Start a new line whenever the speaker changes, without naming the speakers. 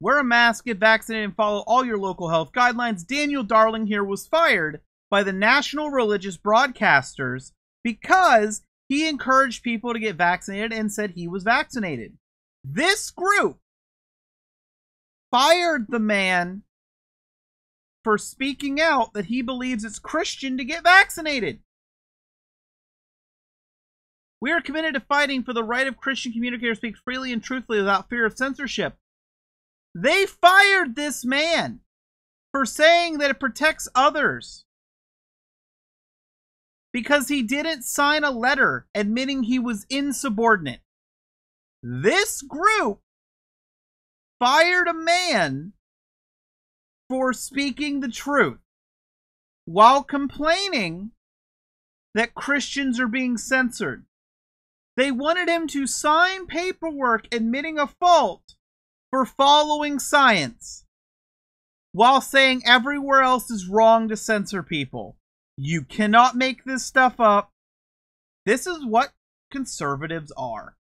Wear a mask, get vaccinated, and follow all your local health guidelines. Daniel Darling here was fired by the national religious broadcasters because he encouraged people to get vaccinated and said he was vaccinated. This group fired the man for speaking out that he believes it's Christian to get vaccinated. We are committed to fighting for the right of Christian communicators to speak freely and truthfully without fear of censorship. They fired this man for saying that it protects others because he didn't sign a letter admitting he was insubordinate. This group fired a man for speaking the truth while complaining that Christians are being censored. They wanted him to sign paperwork admitting a fault for following science while saying everywhere else is wrong to censor people. You cannot make this stuff up. This is what conservatives are.